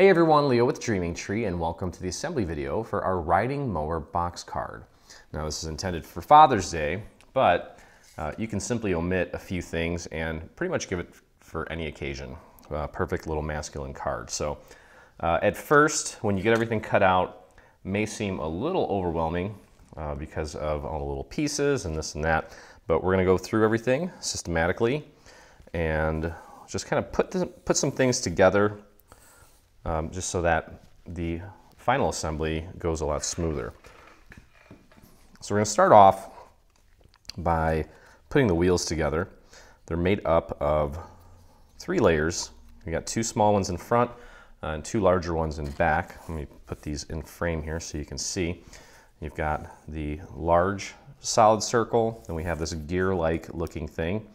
Hey everyone, Leo with Dreaming Tree and welcome to the assembly video for our riding mower box card. Now this is intended for Father's Day, but uh, you can simply omit a few things and pretty much give it for any occasion. Uh, perfect little masculine card. So uh, at first, when you get everything cut out, may seem a little overwhelming uh, because of all the little pieces and this and that, but we're gonna go through everything systematically and just kind of put, put some things together um, just so that the final assembly goes a lot smoother. So we're going to start off by putting the wheels together. They're made up of three layers. We got two small ones in front uh, and two larger ones in back. Let me put these in frame here so you can see. You've got the large solid circle, then we have this gear-like looking thing,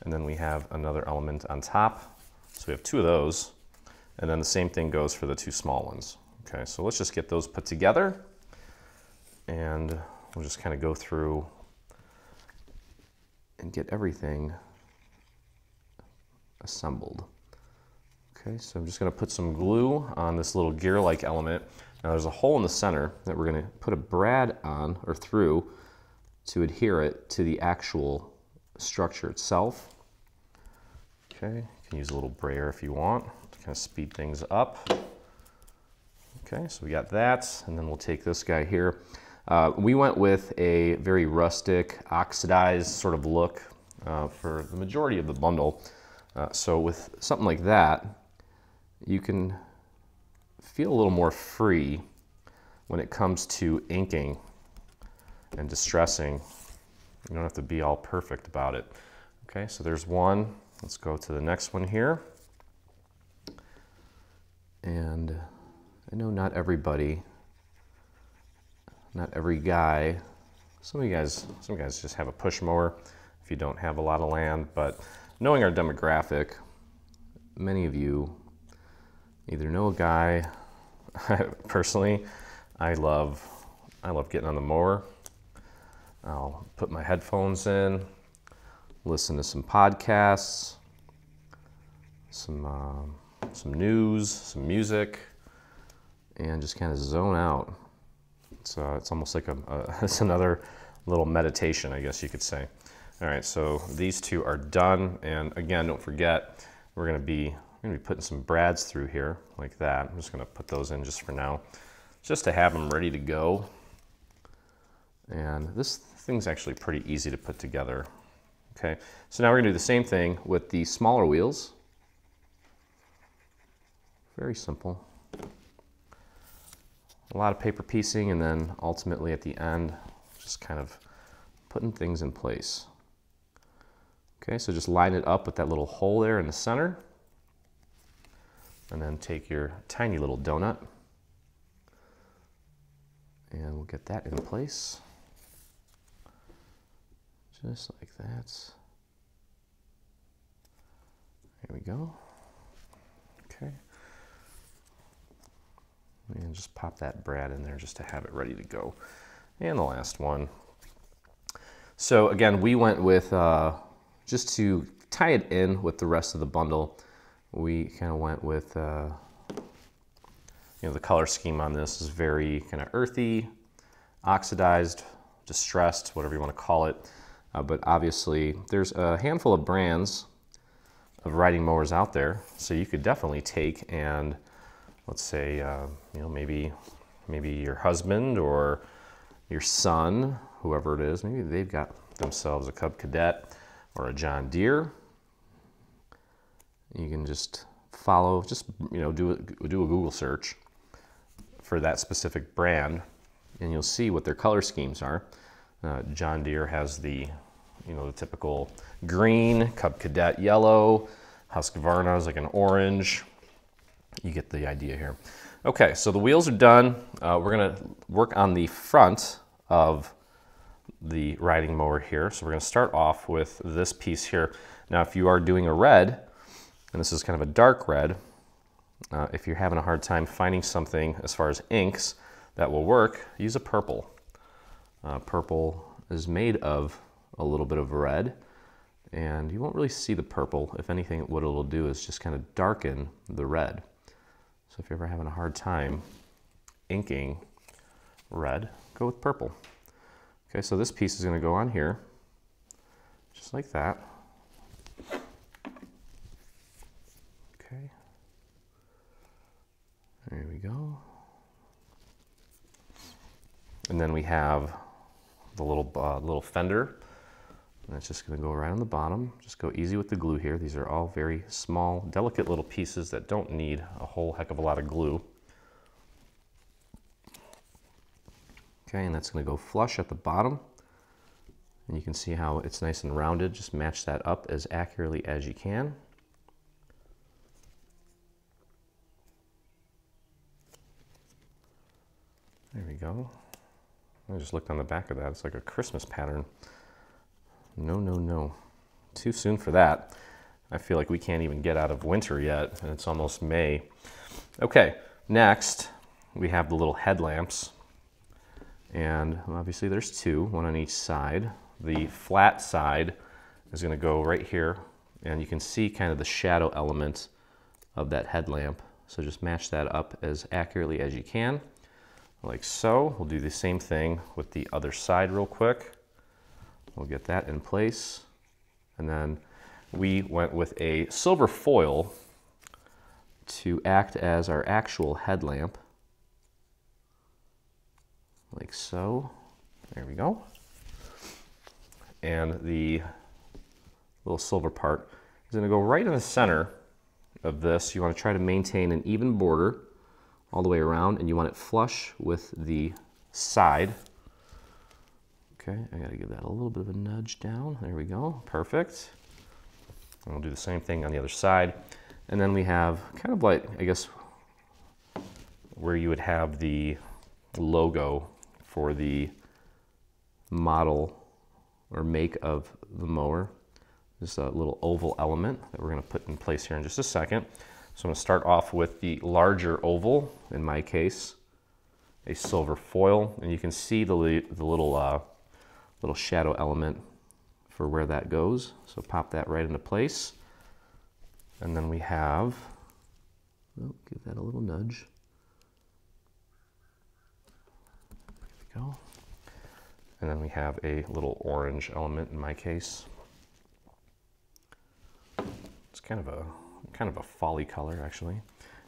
and then we have another element on top. So we have two of those. And then the same thing goes for the two small ones. Okay, so let's just get those put together and we'll just kind of go through and get everything assembled. Okay, so I'm just going to put some glue on this little gear-like element. Now there's a hole in the center that we're going to put a brad on or through to adhere it to the actual structure itself. Okay, you can use a little brayer if you want kind of speed things up. Okay, so we got that, and then we'll take this guy here. Uh, we went with a very rustic, oxidized sort of look uh, for the majority of the bundle. Uh, so with something like that, you can feel a little more free when it comes to inking and distressing. You don't have to be all perfect about it. Okay, so there's one. Let's go to the next one here. And I know not everybody, not every guy, some of you guys, some guys just have a push mower if you don't have a lot of land, but knowing our demographic, many of you either know a guy, personally, I love, I love getting on the mower. I'll put my headphones in, listen to some podcasts, some um, some news, some music, and just kind of zone out. It's, uh, it's almost like a, a it's another little meditation, I guess you could say. All right, so these two are done, and again, don't forget, we're gonna be we're gonna be putting some brads through here like that. I'm just gonna put those in just for now, just to have them ready to go. And this thing's actually pretty easy to put together. Okay, so now we're gonna do the same thing with the smaller wheels. Very simple. A lot of paper piecing and then ultimately at the end, just kind of putting things in place. Okay, so just line it up with that little hole there in the center. And then take your tiny little donut and we'll get that in place. Just like that. There we go. Okay. And just pop that brad in there just to have it ready to go. And the last one. So again, we went with, uh, just to tie it in with the rest of the bundle, we kind of went with, uh, you know, the color scheme on this is very kind of earthy, oxidized, distressed, whatever you want to call it. Uh, but obviously there's a handful of brands of riding mowers out there. So you could definitely take and let's say, uh, you know, maybe, maybe your husband or your son, whoever it is, maybe they've got themselves a Cub Cadet or a John Deere. You can just follow, just, you know, do a, do a Google search for that specific brand and you'll see what their color schemes are. Uh, John Deere has the, you know, the typical green, Cub Cadet yellow, Husqvarna is like an orange, you get the idea here. Okay, so the wheels are done. Uh, we're gonna work on the front of the riding mower here. So we're gonna start off with this piece here. Now, if you are doing a red, and this is kind of a dark red, uh, if you're having a hard time finding something as far as inks that will work, use a purple. Uh, purple is made of a little bit of red, and you won't really see the purple. If anything, what it'll do is just kind of darken the red. So if you're ever having a hard time inking red, go with purple. Okay, so this piece is going to go on here, just like that. Okay. There we go. And then we have the little, uh, little fender. And it's just going to go right on the bottom. Just go easy with the glue here. These are all very small, delicate little pieces that don't need a whole heck of a lot of glue. Okay, and that's going to go flush at the bottom. And you can see how it's nice and rounded. Just match that up as accurately as you can. There we go. I just looked on the back of that. It's like a Christmas pattern. No, no, no. Too soon for that. I feel like we can't even get out of winter yet, and it's almost May. Okay, next we have the little headlamps. And obviously there's two, one on each side. The flat side is gonna go right here, and you can see kind of the shadow element of that headlamp. So just match that up as accurately as you can like so. We'll do the same thing with the other side real quick. We'll get that in place. And then we went with a silver foil to act as our actual headlamp. Like so. There we go. And the little silver part is going to go right in the center of this. You want to try to maintain an even border all the way around and you want it flush with the side. Okay, I gotta give that a little bit of a nudge down. There we go, perfect. And we'll do the same thing on the other side. And then we have kind of like, I guess, where you would have the logo for the model or make of the mower. Just a little oval element that we're gonna put in place here in just a second. So I'm to start off with the larger oval, in my case, a silver foil, and you can see the, the little, uh, little shadow element for where that goes. So pop that right into place. And then we have, give that a little nudge. There we go. And then we have a little orange element in my case. It's kind of a kind of a folly color actually.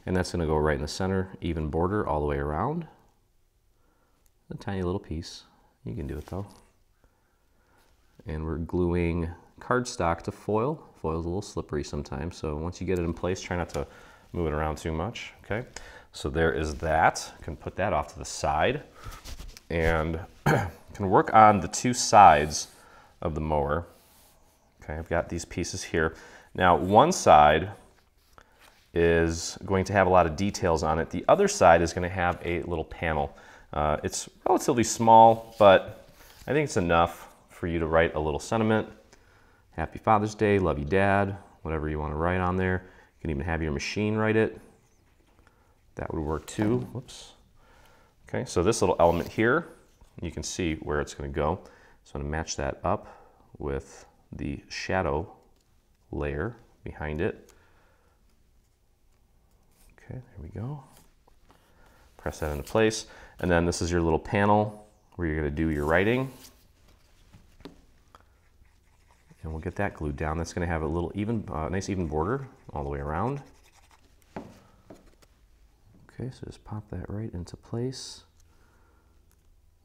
And that's gonna go right in the center, even border all the way around. A tiny little piece. You can do it though. And we're gluing cardstock to foil. Foil's a little slippery sometimes, so once you get it in place, try not to move it around too much, okay? So there is that. Can put that off to the side. And can work on the two sides of the mower. Okay, I've got these pieces here. Now, one side is going to have a lot of details on it. The other side is going to have a little panel. Uh, it's relatively small, but I think it's enough for you to write a little sentiment. Happy Father's Day, love you dad, whatever you want to write on there. You can even have your machine write it. That would work too. Whoops. Okay, so this little element here, you can see where it's going to go. So I'm going to match that up with the shadow layer behind it. Okay, there we go. Press that into place. And then this is your little panel where you're gonna do your writing. And we'll get that glued down. That's gonna have a little even, uh, nice even border all the way around. Okay, so just pop that right into place.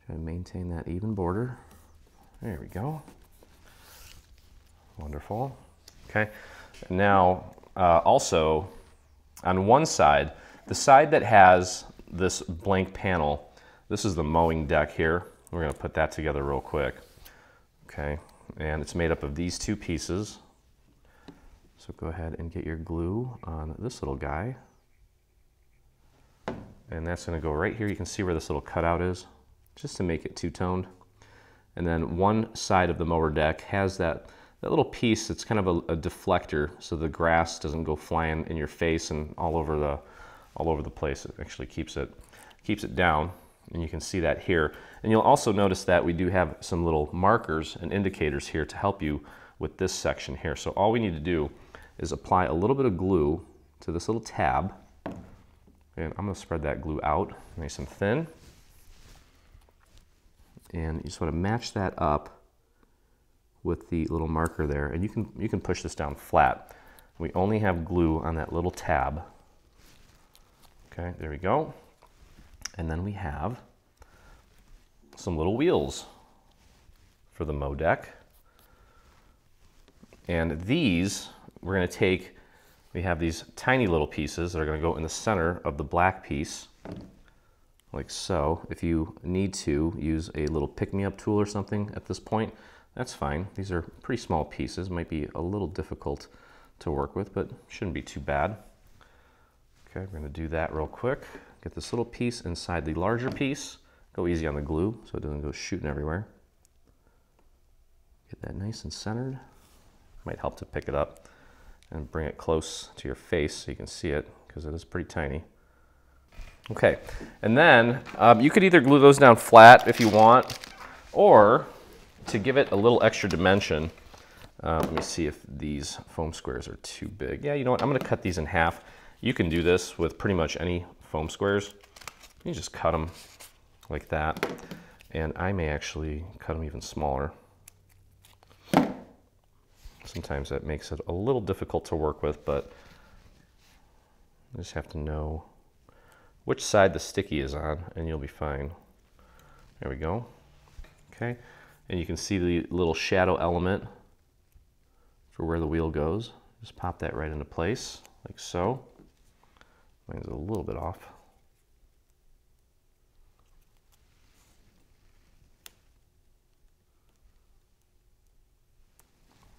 Try to maintain that even border. There we go. Wonderful. Okay, now uh, also on one side, the side that has this blank panel, this is the mowing deck here. We're gonna put that together real quick. Okay, and it's made up of these two pieces. So go ahead and get your glue on this little guy. And that's gonna go right here. You can see where this little cutout is, just to make it two-toned. And then one side of the mower deck has that that little piece, it's kind of a, a, deflector so the grass doesn't go flying in your face and all over the, all over the place. It actually keeps it, keeps it down and you can see that here. And you'll also notice that we do have some little markers and indicators here to help you with this section here. So all we need to do is apply a little bit of glue to this little tab And I'm gonna spread that glue out nice and thin. And you just wanna match that up with the little marker there. And you can, you can push this down flat. We only have glue on that little tab. Okay, there we go. And then we have some little wheels for the Mow deck. And these, we're gonna take, we have these tiny little pieces that are gonna go in the center of the black piece, like so. If you need to use a little pick-me-up tool or something at this point, that's fine. These are pretty small pieces, might be a little difficult to work with, but shouldn't be too bad. Okay, we're gonna do that real quick. Get this little piece inside the larger piece. Go easy on the glue so it doesn't go shooting everywhere. Get that nice and centered. Might help to pick it up and bring it close to your face so you can see it because it is pretty tiny. Okay, and then um, you could either glue those down flat if you want, or to give it a little extra dimension, uh, let me see if these foam squares are too big. Yeah, you know what, I'm gonna cut these in half. You can do this with pretty much any foam squares. You just cut them like that. And I may actually cut them even smaller. Sometimes that makes it a little difficult to work with, but you just have to know which side the sticky is on and you'll be fine. There we go. Okay, and you can see the little shadow element for where the wheel goes. Just pop that right into place, like so. Mine's a little bit off.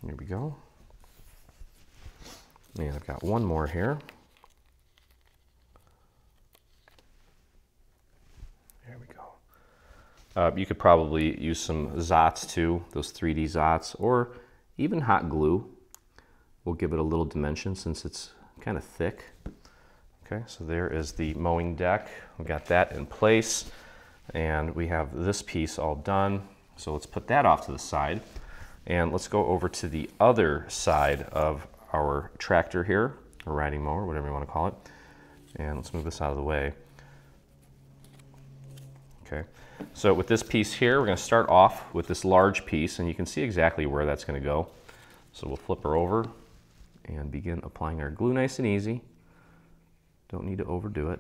Here we go. And I've got one more here. There we go. Uh, you could probably use some Zots too, those 3D Zots, or even hot glue will give it a little dimension since it's kind of thick. Okay, so there is the mowing deck. We've got that in place and we have this piece all done. So let's put that off to the side. And let's go over to the other side of our tractor here, or riding mower, whatever you want to call it. And let's move this out of the way. Okay, so with this piece here, we're going to start off with this large piece, and you can see exactly where that's going to go. So we'll flip her over and begin applying our glue nice and easy. Don't need to overdo it,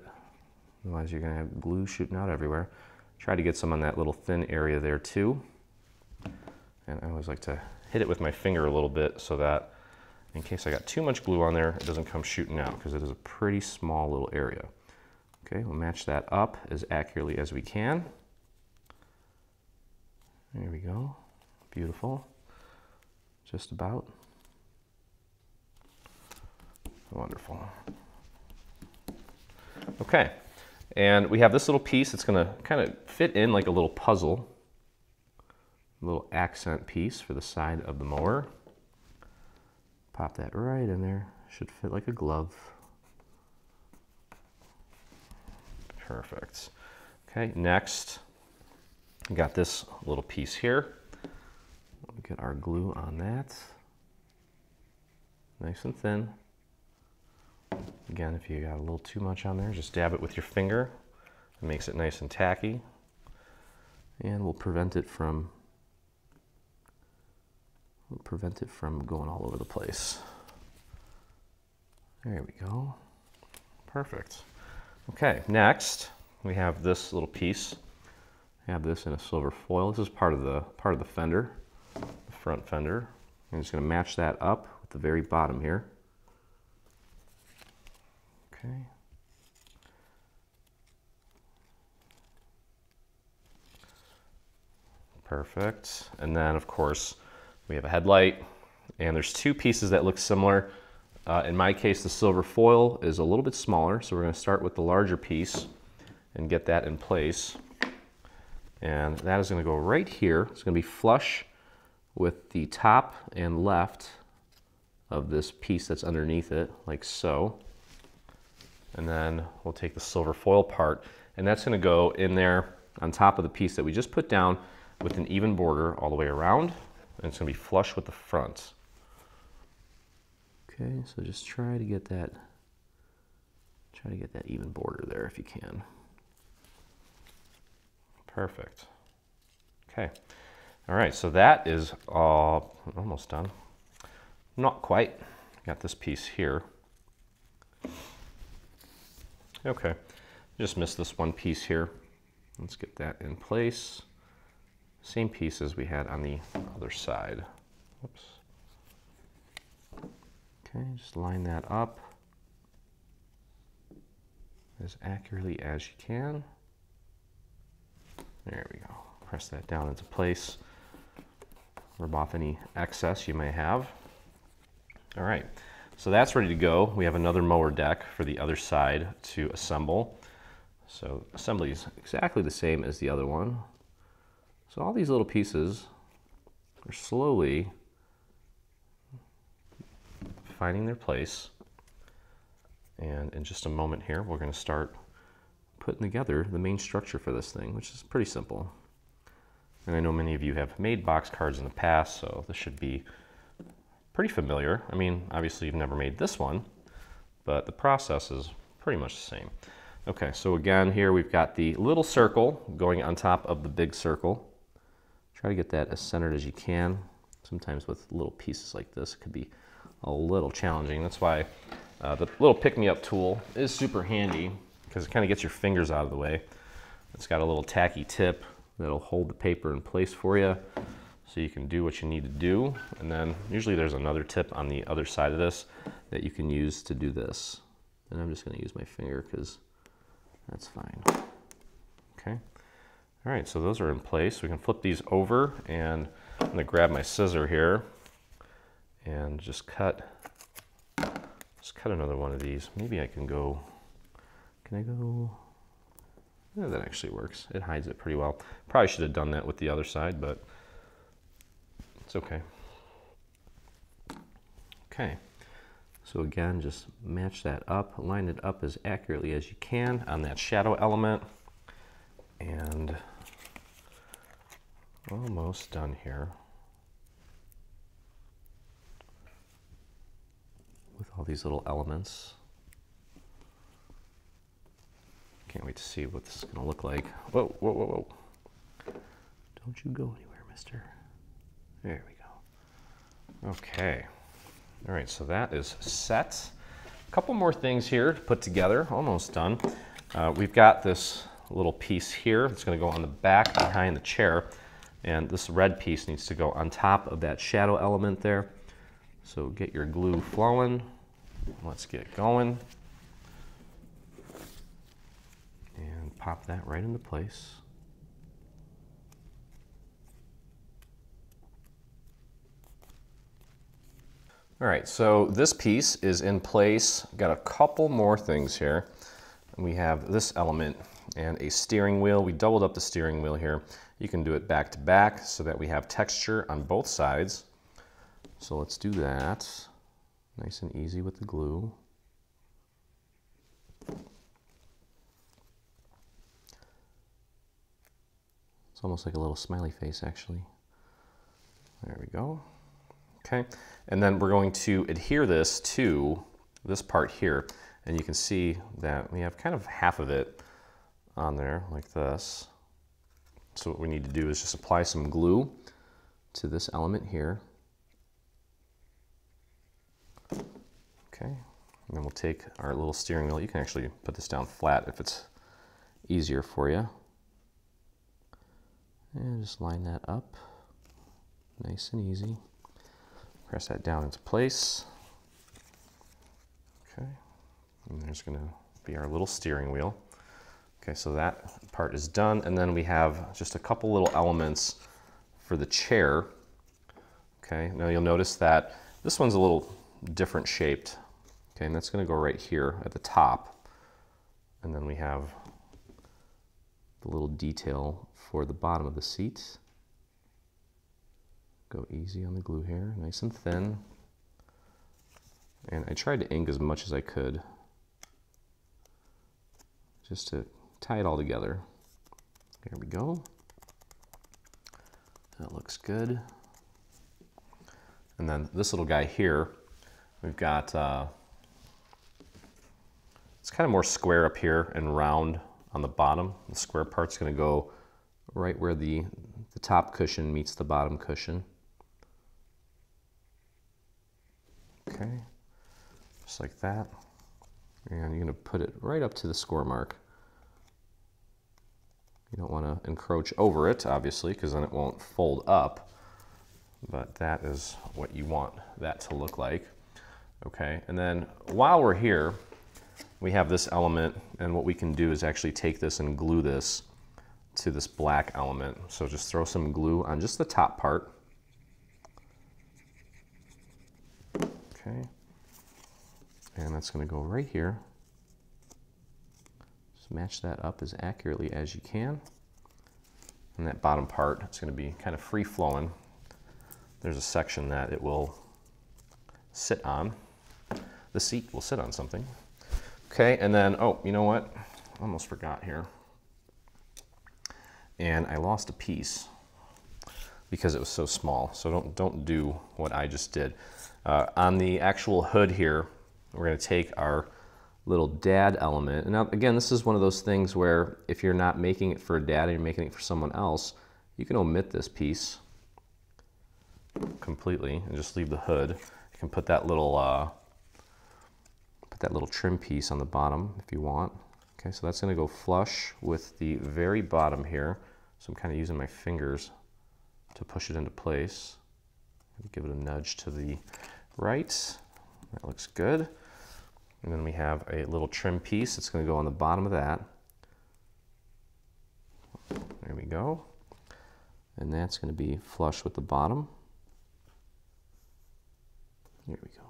otherwise you're going to have glue shooting out everywhere. Try to get some on that little thin area there too. And I always like to hit it with my finger a little bit so that in case I got too much glue on there, it doesn't come shooting out because it is a pretty small little area. Okay, we'll match that up as accurately as we can. There we go. Beautiful. Just about. Wonderful. Okay, and we have this little piece that's going to kind of fit in like a little puzzle A little accent piece for the side of the mower. Pop that right in there. Should fit like a glove. Perfect. Okay, next, we got this little piece here. Get our glue on that. Nice and thin. Again, if you got a little too much on there, just dab it with your finger. It makes it nice and tacky. And we'll prevent it from prevent it from going all over the place. There we go. Perfect. Okay, next we have this little piece. I have this in a silver foil. This is part of the part of the fender, the front fender. I'm just going to match that up with the very bottom here. Okay. Perfect. And then, of course, we have a headlight, and there's two pieces that look similar. Uh, in my case, the silver foil is a little bit smaller, so we're going to start with the larger piece and get that in place. And that is going to go right here. It's going to be flush with the top and left of this piece that's underneath it, like so. And then we'll take the silver foil part, and that's going to go in there on top of the piece that we just put down with an even border all the way around and it's going to be flush with the front. Okay, so just try to get that, Try to get that even border there if you can. Perfect. Okay. All right, so that is all almost done. Not quite. Got this piece here. Okay, just missed this one piece here. Let's get that in place. Same piece as we had on the other side. Oops. Okay, just line that up as accurately as you can. There we go. Press that down into place. Rub off any excess you may have. All right, so that's ready to go. We have another mower deck for the other side to assemble. So assembly is exactly the same as the other one. So all these little pieces are slowly finding their place. And in just a moment here, we're gonna start putting together the main structure for this thing, which is pretty simple. And I know many of you have made box cards in the past, so this should be pretty familiar. I mean, obviously you've never made this one, but the process is pretty much the same. Okay, so again, here we've got the little circle going on top of the big circle. Try to get that as centered as you can. Sometimes with little pieces like this, it could be a little challenging. That's why uh, the little pick-me-up tool is super handy because it kind of gets your fingers out of the way. It's got a little tacky tip that'll hold the paper in place for you so you can do what you need to do. And then usually there's another tip on the other side of this that you can use to do this. And I'm just gonna use my finger because that's fine. Okay. All right, so those are in place. We can flip these over and I'm gonna grab my scissor here and just cut, just cut another one of these. Maybe I can go, can I go, yeah, that actually works. It hides it pretty well. Probably should have done that with the other side, but it's okay. Okay, so again, just match that up, line it up as accurately as you can on that shadow element. And almost done here. With all these little elements. Can't wait to see what this is gonna look like. Whoa, whoa, whoa, whoa. Don't you go anywhere, mister. There we go. Okay. All right, so that is set. A couple more things here to put together, almost done. Uh, we've got this little piece here that's gonna go on the back behind the chair, and this red piece needs to go on top of that shadow element there. So get your glue flowing. Let's get going. And pop that right into place. All right, so this piece is in place. Got a couple more things here. We have this element and a steering wheel. We doubled up the steering wheel here. You can do it back to back so that we have texture on both sides. So let's do that. Nice and easy with the glue. It's almost like a little smiley face actually. There we go. Okay, and then we're going to adhere this to this part here. And you can see that we have kind of half of it on there like this. So what we need to do is just apply some glue to this element here. Okay, and then we'll take our little steering wheel. You can actually put this down flat if it's easier for you. And just line that up nice and easy. Press that down into place. Okay, and there's gonna be our little steering wheel. Okay, so that part is done. And then we have just a couple little elements for the chair. Okay, now you'll notice that this one's a little different shaped. Okay, and that's gonna go right here at the top. And then we have the little detail for the bottom of the seat. Go easy on the glue here, nice and thin. And I tried to ink as much as I could just to tie it all together. There we go. That looks good. And then this little guy here, we've got, uh, it's kind of more square up here and round on the bottom. The square part's going to go right where the, the top cushion meets the bottom cushion. Okay, just like that. And you're to put it right up to the score mark. You don't want to encroach over it, obviously, because then it won't fold up. But that is what you want that to look like. Okay, and then while we're here, we have this element, and what we can do is actually take this and glue this to this black element. So just throw some glue on just the top part. Okay, and that's going to go right here. Just match that up as accurately as you can. And that bottom part, it's going to be kind of free flowing. There's a section that it will sit on. The seat will sit on something. Okay, and then, oh, you know what? Almost forgot here. And I lost a piece because it was so small. So don't, don't do what I just did. Uh, on the actual hood here, we're gonna take our little dad element. And now, again, this is one of those things where if you're not making it for a dad and you're making it for someone else, you can omit this piece completely and just leave the hood. You can put that little uh, put that little trim piece on the bottom if you want. Okay, so that's gonna go flush with the very bottom here. So I'm kind of using my fingers to push it into place. Give it a nudge to the right. That looks good. And then we have a little trim piece that's going to go on the bottom of that. There we go. And that's going to be flush with the bottom. Here we go.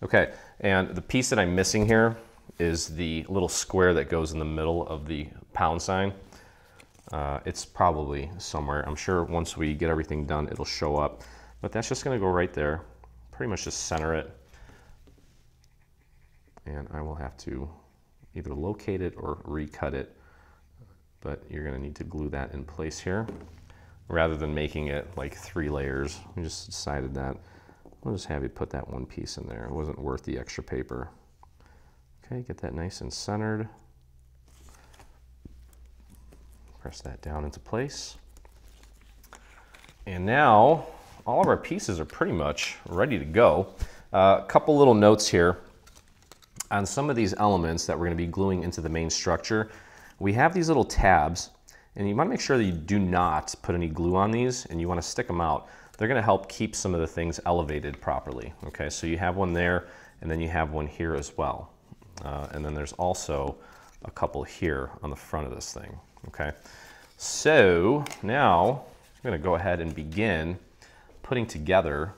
Okay, and the piece that I'm missing here is the little square that goes in the middle of the pound sign. Uh, it's probably somewhere. I'm sure once we get everything done, it'll show up. But that's just going to go right there. Pretty much just center it. And I will have to either locate it or recut it. But you're going to need to glue that in place here rather than making it like three layers. We just decided that we'll just have you put that one piece in there. It wasn't worth the extra paper. Okay get that nice and centered. Press that down into place. And now all of our pieces are pretty much ready to go a uh, couple little notes here on some of these elements that we're going to be gluing into the main structure, we have these little tabs and you want to make sure that you do not put any glue on these and you want to stick them out. They're going to help keep some of the things elevated properly. Okay, so you have one there and then you have one here as well. Uh, and then there's also a couple here on the front of this thing. Okay, so now I'm going to go ahead and begin putting together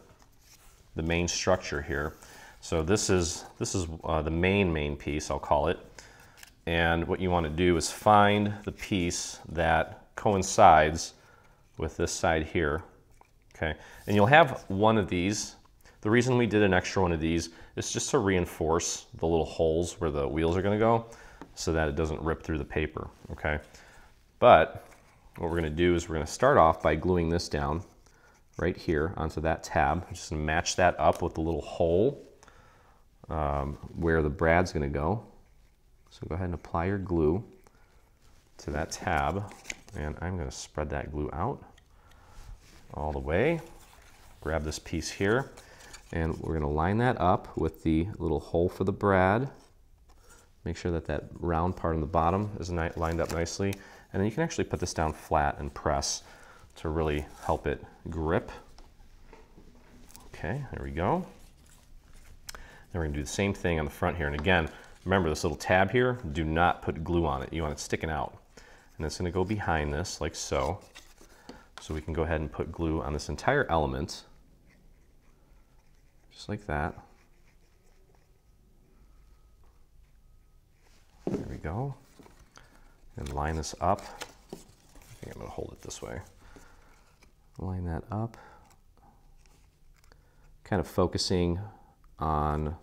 the main structure here. So this is, this is uh, the main, main piece, I'll call it. And what you want to do is find the piece that coincides with this side here. Okay, and you'll have one of these. The reason we did an extra one of these is just to reinforce the little holes where the wheels are going to go so that it doesn't rip through the paper, okay? But what we're going to do is we're going to start off by gluing this down right here onto that tab. Just to match that up with the little hole um, where the brad's going to go. So go ahead and apply your glue to that tab and I'm going to spread that glue out all the way. Grab this piece here and we're going to line that up with the little hole for the brad. Make sure that that round part on the bottom is lined up nicely and then you can actually put this down flat and press to really help it grip. Okay, there we go. Then we're gonna do the same thing on the front here. And again, remember this little tab here, do not put glue on it. You want it sticking out. And it's gonna go behind this like so. So we can go ahead and put glue on this entire element, just like that. There we go. And line this up. I think I'm gonna hold it this way. Line that up. Kind of focusing on,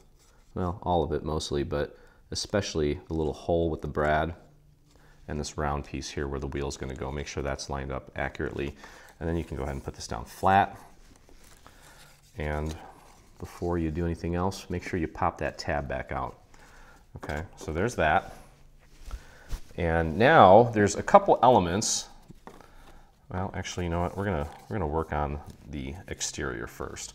well, all of it mostly, but especially the little hole with the brad and this round piece here where the wheel is going to go. Make sure that's lined up accurately. And then you can go ahead and put this down flat. And before you do anything else, make sure you pop that tab back out. Okay, so there's that. And now there's a couple elements. Well, actually, you know what? We're gonna we're gonna work on the exterior first.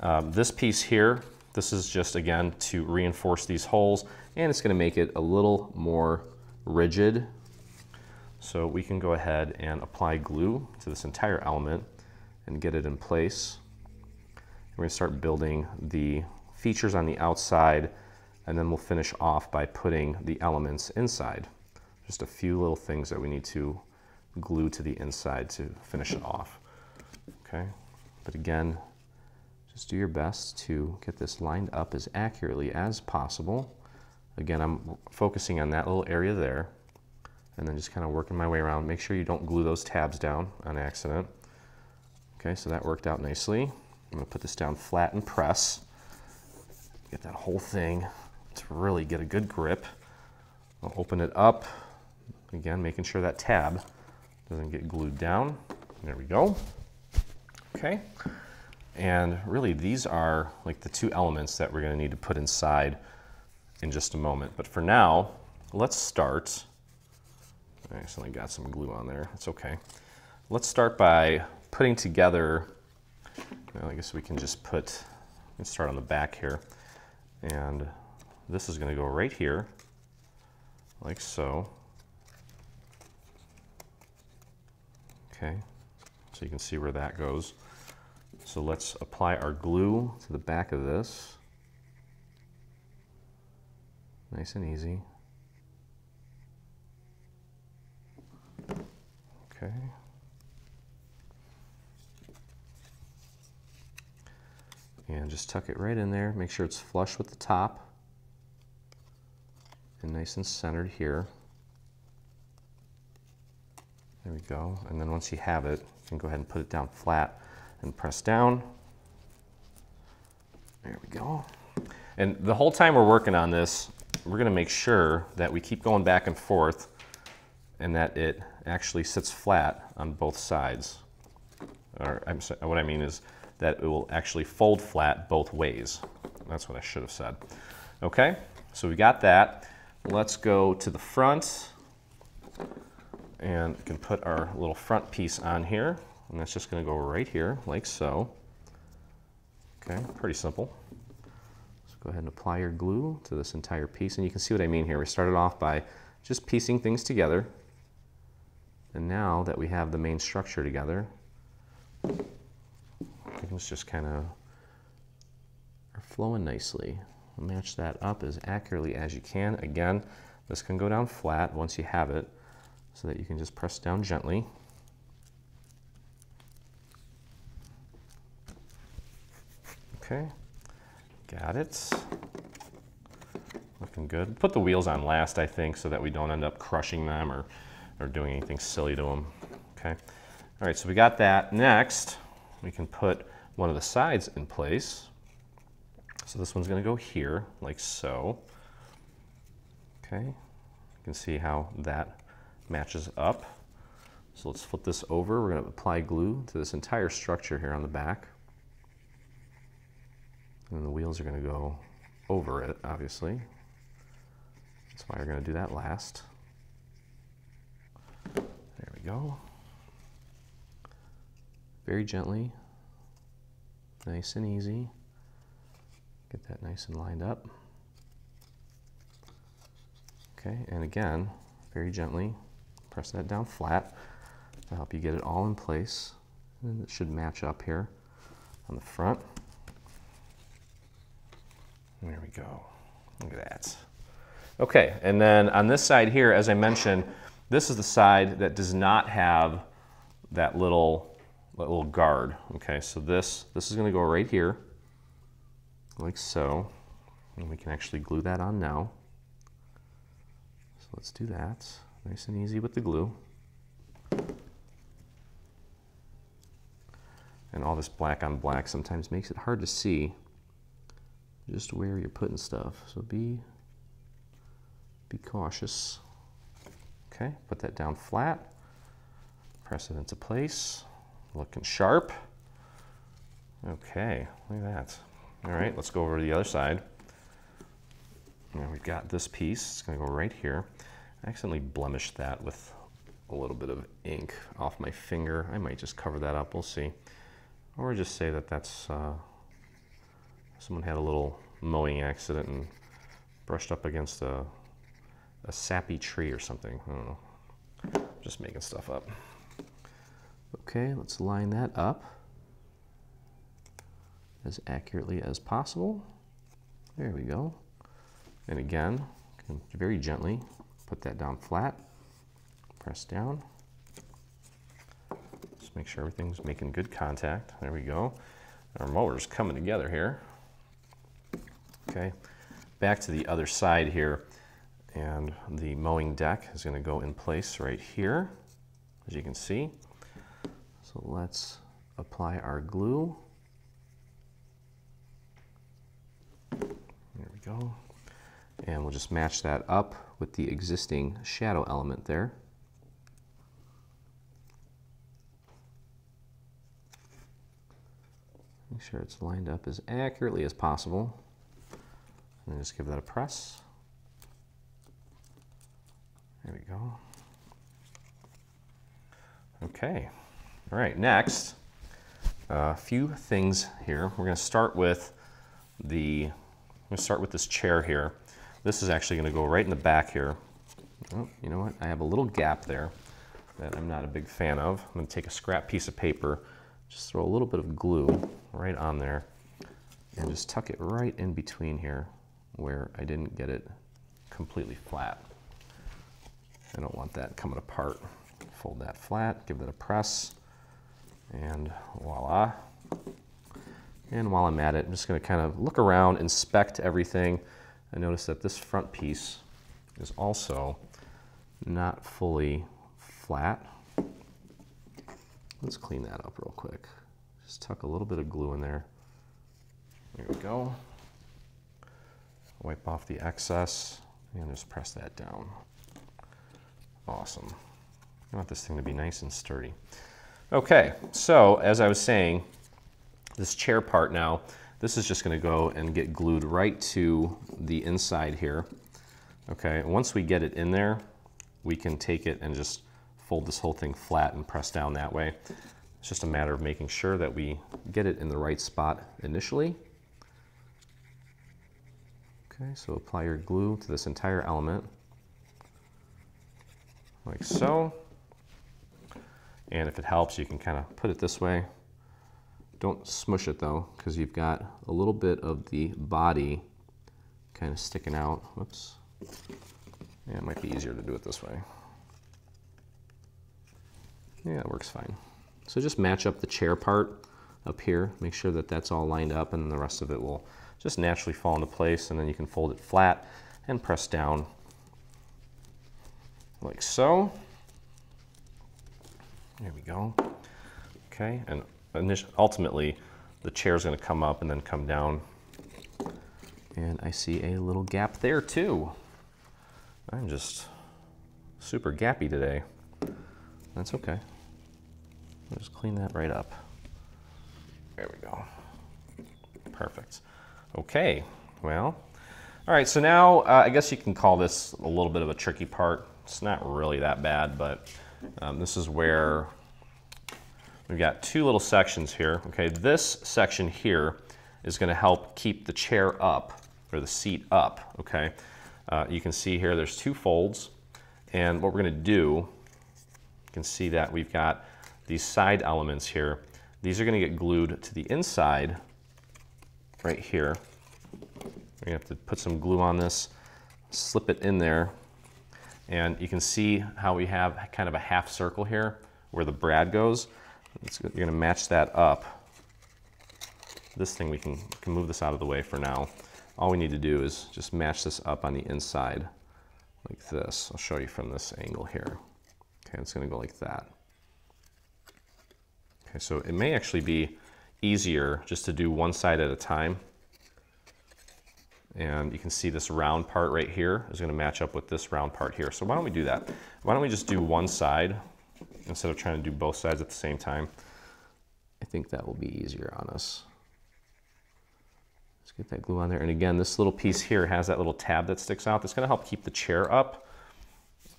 Um, this piece here, this is just again to reinforce these holes, and it's gonna make it a little more rigid. So we can go ahead and apply glue to this entire element and get it in place. We're gonna start building the features on the outside, and then we'll finish off by putting the elements inside. Just a few little things that we need to glue to the inside to finish it off. Okay, but again, just do your best to get this lined up as accurately as possible. Again, I'm focusing on that little area there and then just kind of working my way around. Make sure you don't glue those tabs down on accident. Okay, so that worked out nicely. I'm gonna put this down flat and press. Get that whole thing to really get a good grip. I'll open it up. Again, making sure that tab doesn't get glued down. There we go. Okay. And really these are like the two elements that we're gonna need to put inside in just a moment. But for now, let's start. I accidentally got some glue on there. It's okay. Let's start by putting together, well, I guess we can just put, let's start on the back here. And this is gonna go right here, like so. Okay, so you can see where that goes. So let's apply our glue to the back of this. Nice and easy. Okay. And just tuck it right in there. Make sure it's flush with the top and nice and centered here. There we go. And then once you have it, you can go ahead and put it down flat and press down. There we go. And the whole time we're working on this, we're gonna make sure that we keep going back and forth and that it actually sits flat on both sides. Or I'm, what I mean is that it will actually fold flat both ways. That's what I should have said. Okay, so we got that. Let's go to the front and we can put our little front piece on here. And that's just gonna go right here, like so. Okay, pretty simple. So go ahead and apply your glue to this entire piece. And you can see what I mean here. We started off by just piecing things together. And now that we have the main structure together, things just kind of are flowing nicely. Match that up as accurately as you can. Again, this can go down flat once you have it so that you can just press down gently. Okay, got it. Looking good. Put the wheels on last, I think, so that we don't end up crushing them or, or doing anything silly to them. Okay. All right, so we got that. Next, we can put one of the sides in place. So this one's gonna go here, like so. Okay, you can see how that matches up. So let's flip this over. We're gonna apply glue to this entire structure here on the back. And the wheels are gonna go over it, obviously. That's why we're gonna do that last. There we go. Very gently, nice and easy. Get that nice and lined up. Okay, and again, very gently, press that down flat to help you get it all in place. And it should match up here on the front. There we go. Look at that. Okay, and then on this side here, as I mentioned, this is the side that does not have that little, that little guard. Okay, so this, this is gonna go right here, like so. And we can actually glue that on now. So let's do that. Nice and easy with the glue. And all this black on black sometimes makes it hard to see just where you're putting stuff. So be, be cautious. Okay, put that down flat. Press it into place. Looking sharp. Okay, look at that. All right, let's go over to the other side. Now we've got this piece, it's gonna go right here. I accidentally blemished that with a little bit of ink off my finger. I might just cover that up, we'll see. Or just say that that's, uh, someone had a little mowing accident and brushed up against a, a sappy tree or something. I don't know. Just making stuff up. Okay, let's line that up as accurately as possible. There we go. And again, very gently put that down flat, press down. Just make sure everything's making good contact. There we go. Our motor's coming together here. Okay, back to the other side here. And the mowing deck is going to go in place right here, as you can see. So let's apply our glue. There we go. And we'll just match that up with the existing shadow element there. Make sure it's lined up as accurately as possible. And just give that a press. There we go. Okay. All right, next, a few things here. We're going to start with the, I'm to start with this chair here. This is actually going to go right in the back here. Oh, you know what? I have a little gap there that I'm not a big fan of. I'm going to take a scrap piece of paper, just throw a little bit of glue right on there, and just tuck it right in between here where I didn't get it completely flat. I don't want that coming apart. Fold that flat, give it a press, and voila. And while I'm at it, I'm just gonna kind of look around, inspect everything. I notice that this front piece is also not fully flat. Let's clean that up real quick. Just tuck a little bit of glue in there. There we go. Wipe off the excess and just press that down. Awesome. I want this thing to be nice and sturdy. Okay, so as I was saying, this chair part now, this is just gonna go and get glued right to the inside here. Okay, once we get it in there, we can take it and just fold this whole thing flat and press down that way. It's just a matter of making sure that we get it in the right spot initially. Okay, so apply your glue to this entire element like so. And if it helps, you can kind of put it this way. Don't smush it though, because you've got a little bit of the body kind of sticking out. Whoops. Yeah, it might be easier to do it this way. Yeah, it works fine. So just match up the chair part up here. Make sure that that's all lined up and the rest of it will just naturally fall into place and then you can fold it flat and press down like so. There we go. Okay, and ultimately the chair is going to come up and then come down. And I see a little gap there too. I'm just super gappy today. That's okay. I'll just clean that right up. There we go. Perfect. Okay, well, all right, so now uh, I guess you can call this a little bit of a tricky part. It's not really that bad, but um, this is where we've got two little sections here. Okay, this section here is gonna help keep the chair up, or the seat up, okay? Uh, you can see here there's two folds, and what we're gonna do, you can see that we've got these side elements here. These are gonna get glued to the inside right here. Gonna have to put some glue on this, slip it in there, and you can see how we have kind of a half circle here where the brad goes. You're gonna match that up. This thing, we can, can move this out of the way for now. All we need to do is just match this up on the inside like this. I'll show you from this angle here. Okay, it's gonna go like that. Okay, so it may actually be easier just to do one side at a time and you can see this round part right here is gonna match up with this round part here. So why don't we do that? Why don't we just do one side instead of trying to do both sides at the same time? I think that will be easier on us. Let's get that glue on there. And again, this little piece here has that little tab that sticks out. That's gonna help keep the chair up.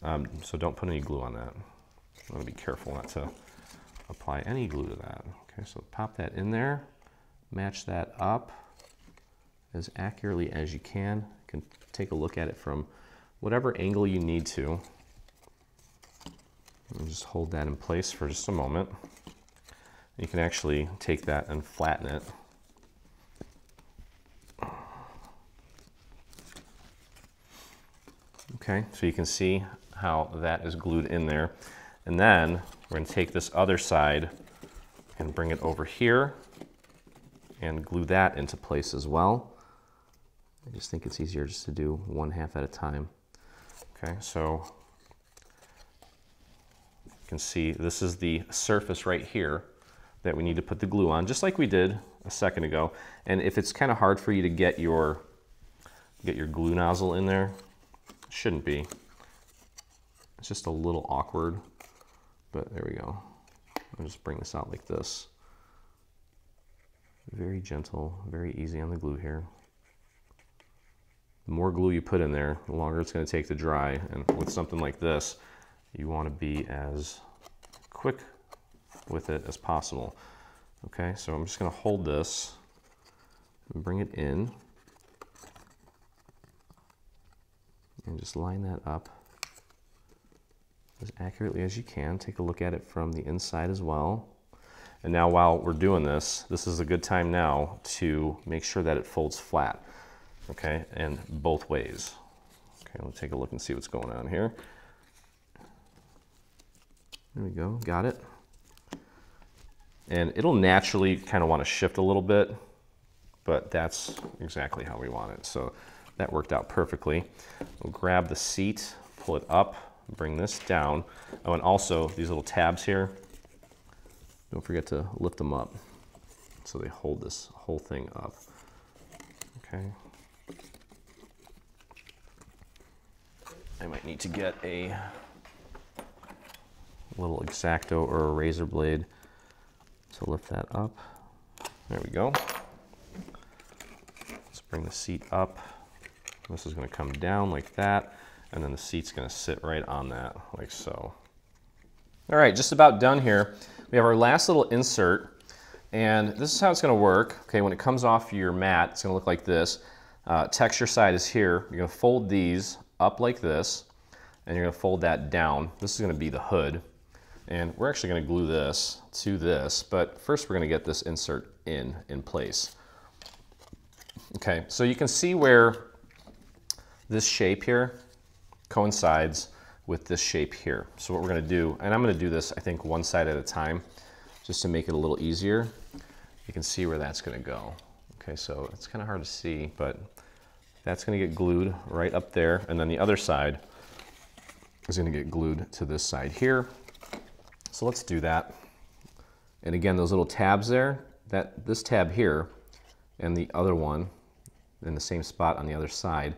Um, so don't put any glue on that. I wanna be careful not to apply any glue to that. Okay, so pop that in there, match that up as accurately as you can. You can take a look at it from whatever angle you need to. And just hold that in place for just a moment. You can actually take that and flatten it. Okay, so you can see how that is glued in there. And then we're gonna take this other side and bring it over here and glue that into place as well. I just think it's easier just to do one half at a time. Okay, so you can see this is the surface right here that we need to put the glue on, just like we did a second ago. And if it's kind of hard for you to get your get your glue nozzle in there, shouldn't be. It's just a little awkward, but there we go. I'll just bring this out like this. Very gentle, very easy on the glue here. The more glue you put in there, the longer it's going to take to dry. And with something like this, you want to be as quick with it as possible. Okay, so I'm just going to hold this and bring it in. And just line that up as accurately as you can. Take a look at it from the inside as well. And now while we're doing this, this is a good time now to make sure that it folds flat, okay, and both ways. Okay, let's take a look and see what's going on here. There we go, got it. And it'll naturally kind of want to shift a little bit, but that's exactly how we want it. So that worked out perfectly. We'll grab the seat, pull it up, bring this down. Oh, and also these little tabs here, don't forget to lift them up so they hold this whole thing up. Okay. I might need to get a little X-Acto or a razor blade so lift that up. There we go. Let's bring the seat up. This is going to come down like that, and then the seat's going to sit right on that, like so. All right, just about done here. We have our last little insert, and this is how it's going to work. Okay, when it comes off your mat, it's going to look like this. Uh, texture side is here. You're going to fold these up like this, and you're going to fold that down. This is going to be the hood. And we're actually going to glue this to this, but first we're going to get this insert in in place. Okay, so you can see where this shape here coincides with this shape here. So what we're going to do, and I'm going to do this I think one side at a time just to make it a little easier. You can see where that's going to go. Okay, so it's kind of hard to see, but that's going to get glued right up there, and then the other side is going to get glued to this side here. So let's do that. And again, those little tabs there, that this tab here and the other one in the same spot on the other side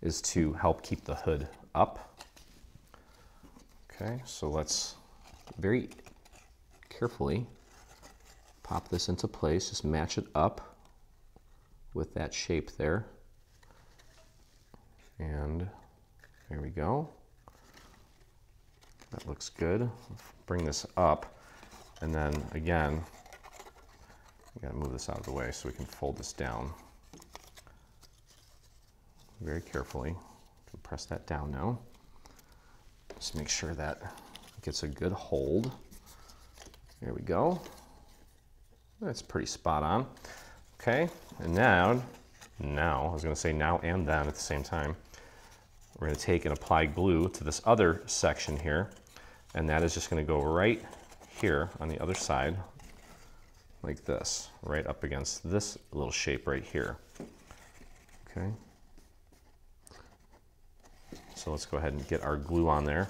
is to help keep the hood up. Okay, so let's very carefully pop this into place, just match it up with that shape there. And there we go. That looks good. Bring this up. And then again, we gotta move this out of the way so we can fold this down very carefully. Press that down now. Just make sure that gets a good hold. There we go. That's pretty spot on. Okay, and now, now, I was gonna say now and then at the same time, we're gonna take and apply glue to this other section here, and that is just gonna go right here on the other side, like this, right up against this little shape right here. Okay. So let's go ahead and get our glue on there.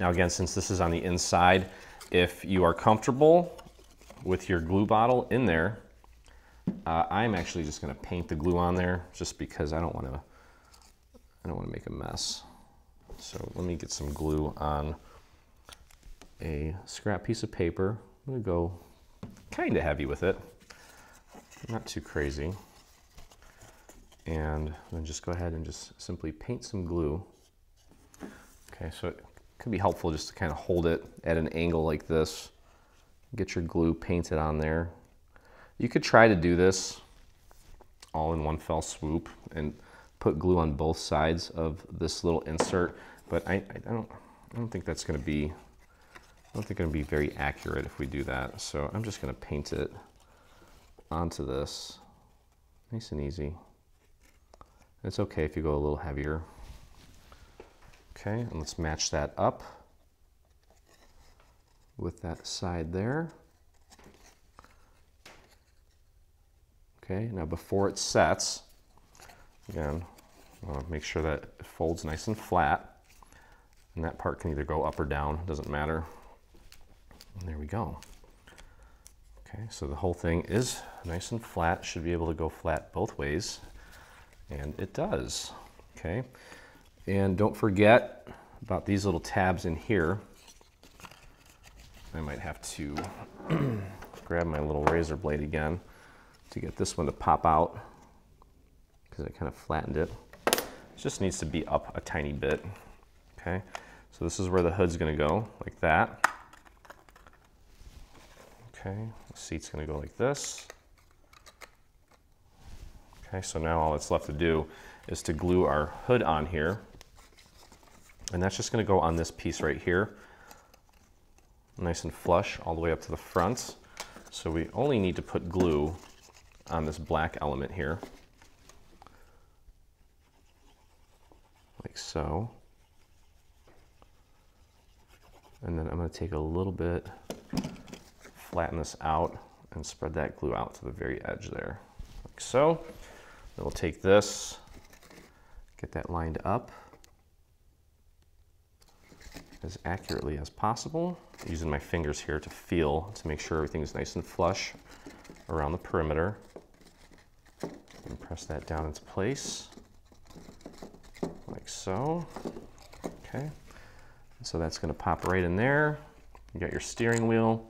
Now again, since this is on the inside, if you are comfortable with your glue bottle in there, uh, I'm actually just gonna paint the glue on there just because I don't wanna I don't want to make a mess. So let me get some glue on a scrap piece of paper. I'm to go kind of heavy with it, not too crazy. And then just go ahead and just simply paint some glue. Okay, so it could be helpful just to kind of hold it at an angle like this. Get your glue painted on there. You could try to do this all in one fell swoop and put glue on both sides of this little insert, but I, I don't, I don't think that's going to be, I don't think going to be very accurate if we do that. So I'm just going to paint it onto this, nice and easy. It's okay if you go a little heavier. Okay, and let's match that up with that side there. Okay, now before it sets, again, make sure that it folds nice and flat. And that part can either go up or down, doesn't matter. And there we go. Okay, so the whole thing is nice and flat, should be able to go flat both ways. And it does, okay? And don't forget about these little tabs in here. I might have to grab my little razor blade again to get this one to pop out because I kind of flattened it. It just needs to be up a tiny bit. Okay, so this is where the hood's gonna go, like that. Okay, the seat's gonna go like this. Okay, so now all that's left to do is to glue our hood on here. And that's just gonna go on this piece right here. Nice and flush all the way up to the front. So we only need to put glue on this black element here. Like so. And then I'm going to take a little bit, flatten this out, and spread that glue out to the very edge there. Like so. Then we'll take this, get that lined up as accurately as possible, using my fingers here to feel to make sure everything is nice and flush around the perimeter and press that down into place like so. Okay, so that's going to pop right in there. You got your steering wheel.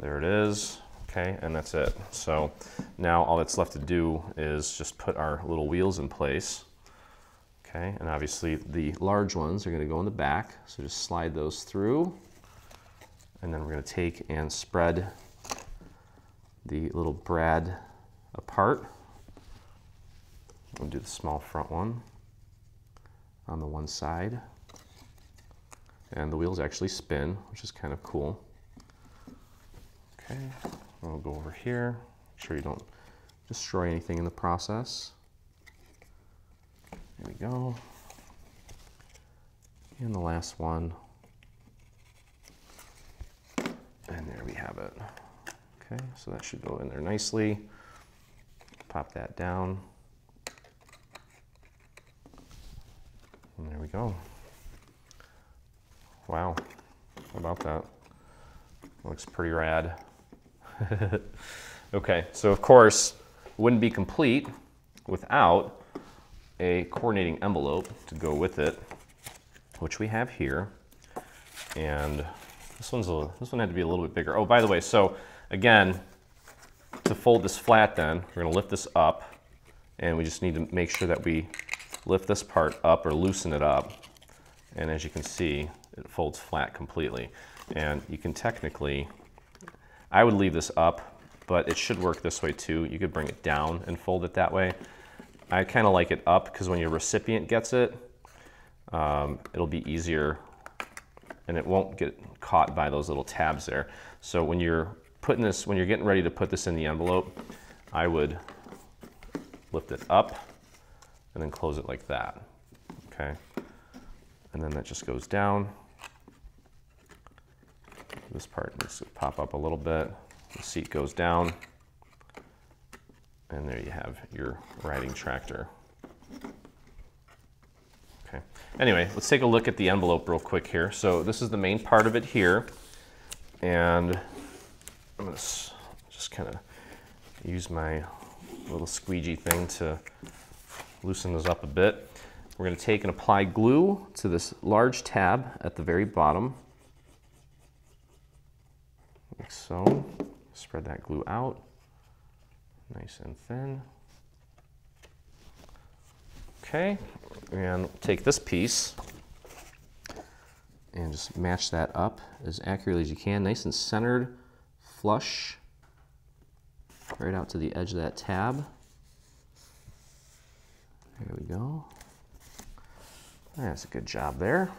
There it is. Okay, and that's it. So now all that's left to do is just put our little wheels in place. Okay, and obviously the large ones are going to go in the back. So just slide those through. And then we're going to take and spread the little brad apart We'll do the small front one on the one side. And the wheels actually spin, which is kind of cool. Okay, I'll go over here. Make sure you don't destroy anything in the process. There we go. And the last one. And there we have it. Okay, so that should go in there nicely. Pop that down. And there we go. Wow, how about that? Looks pretty rad. okay, so of course, wouldn't be complete without a coordinating envelope to go with it, which we have here. And this one's a, this one had to be a little bit bigger. Oh, by the way, so again, to fold this flat then, we're gonna lift this up and we just need to make sure that we lift this part up or loosen it up. And as you can see, it folds flat completely. And you can technically, I would leave this up, but it should work this way too. You could bring it down and fold it that way. I kind of like it up because when your recipient gets it, um, it'll be easier and it won't get caught by those little tabs there. So when you're putting this, when you're getting ready to put this in the envelope, I would lift it up and then close it like that, okay? And then that just goes down. This part needs to pop up a little bit. The seat goes down. And there you have your riding tractor. Okay. Anyway, let's take a look at the envelope real quick here. So this is the main part of it here. And I'm gonna just kind of use my little squeegee thing to loosen those up a bit. We're going to take and apply glue to this large tab at the very bottom. Like so. Spread that glue out. Nice and thin. Okay, and take this piece and just match that up as accurately as you can, nice and centered, flush, right out to the edge of that tab. There we go. That's a good job there.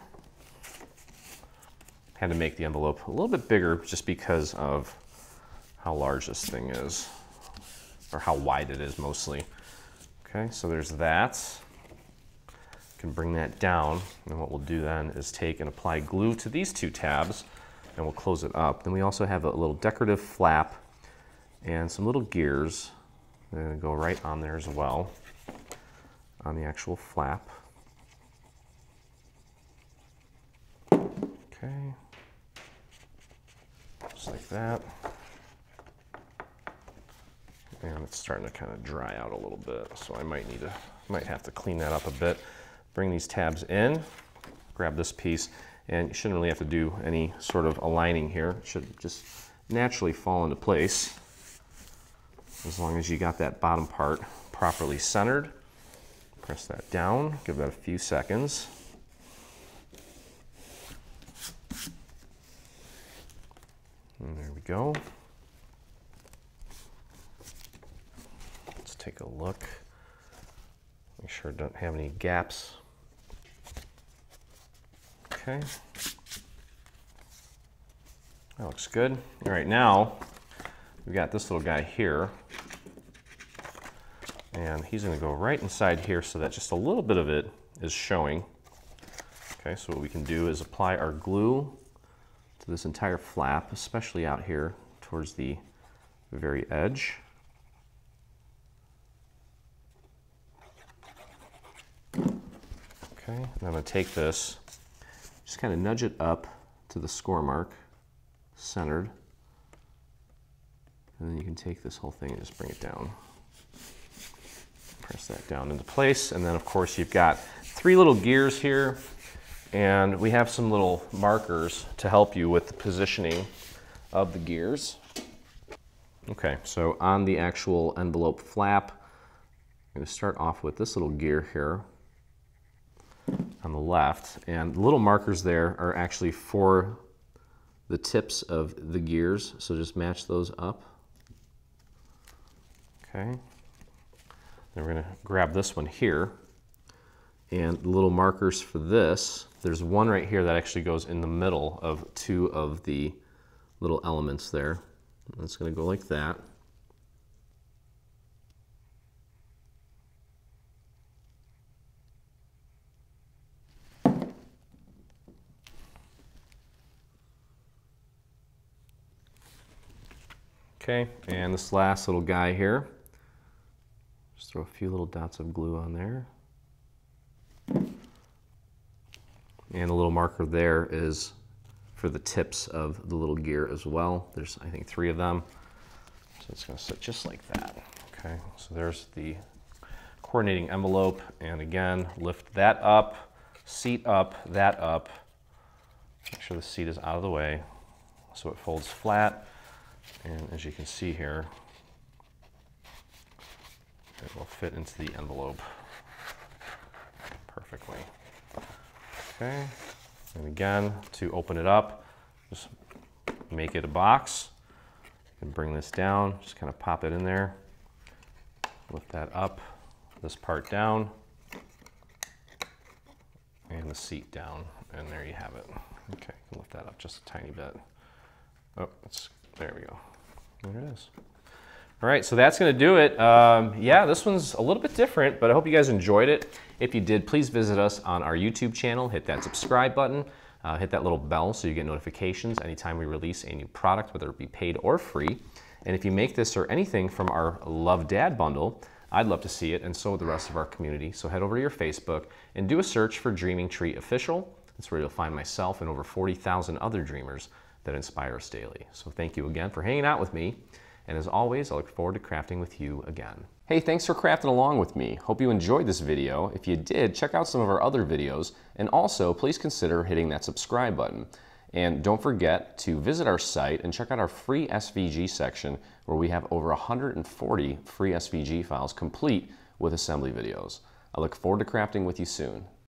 Had to make the envelope a little bit bigger just because of how large this thing is, or how wide it is mostly. Okay, so there's that. can bring that down, and what we'll do then is take and apply glue to these two tabs, and we'll close it up. Then we also have a little decorative flap and some little gears. Gonna go right on there as well, on the actual flap. Okay, just like that. And it's starting to kind of dry out a little bit, so I might need to, might have to clean that up a bit. Bring these tabs in, grab this piece, and you shouldn't really have to do any sort of aligning here. It should just naturally fall into place as long as you got that bottom part properly centered. Press that down, give that a few seconds. And there we go. Let's take a look. Make sure it doesn't have any gaps. Okay. That looks good. All right, now we've got this little guy here. And he's gonna go right inside here so that just a little bit of it is showing. Okay, so what we can do is apply our glue this entire flap, especially out here towards the very edge. Okay, and I'm gonna take this, just kind of nudge it up to the score mark, centered. And then you can take this whole thing and just bring it down. Press that down into place. And then of course you've got three little gears here and we have some little markers to help you with the positioning of the gears. Okay, so on the actual envelope flap, I'm going to start off with this little gear here on the left. And the little markers there are actually for the tips of the gears, so just match those up. Okay. Then we're going to grab this one here. And little markers for this, there's one right here that actually goes in the middle of two of the little elements there. It's going to go like that. Okay, and this last little guy here, just throw a few little dots of glue on there. And the little marker there is for the tips of the little gear as well. There's, I think, three of them. So it's gonna sit just like that. Okay, so there's the coordinating envelope. And again, lift that up, seat up, that up. Make sure the seat is out of the way so it folds flat. And as you can see here, it will fit into the envelope perfectly. Okay, and again, to open it up, just make it a box and bring this down, just kind of pop it in there, lift that up, this part down, and the seat down, and there you have it. Okay, lift that up just a tiny bit. Oh, it's, there we go. There it is. All right, so that's gonna do it. Um, yeah, this one's a little bit different, but I hope you guys enjoyed it. If you did, please visit us on our YouTube channel, hit that subscribe button, uh, hit that little bell so you get notifications anytime we release a new product, whether it be paid or free. And if you make this or anything from our Love Dad bundle, I'd love to see it, and so would the rest of our community. So head over to your Facebook and do a search for Dreaming Tree Official. That's where you'll find myself and over 40,000 other dreamers that inspire us daily. So thank you again for hanging out with me. And as always, I look forward to crafting with you again. Hey, thanks for crafting along with me. Hope you enjoyed this video. If you did, check out some of our other videos. And also, please consider hitting that subscribe button. And don't forget to visit our site and check out our free SVG section where we have over 140 free SVG files complete with assembly videos. I look forward to crafting with you soon.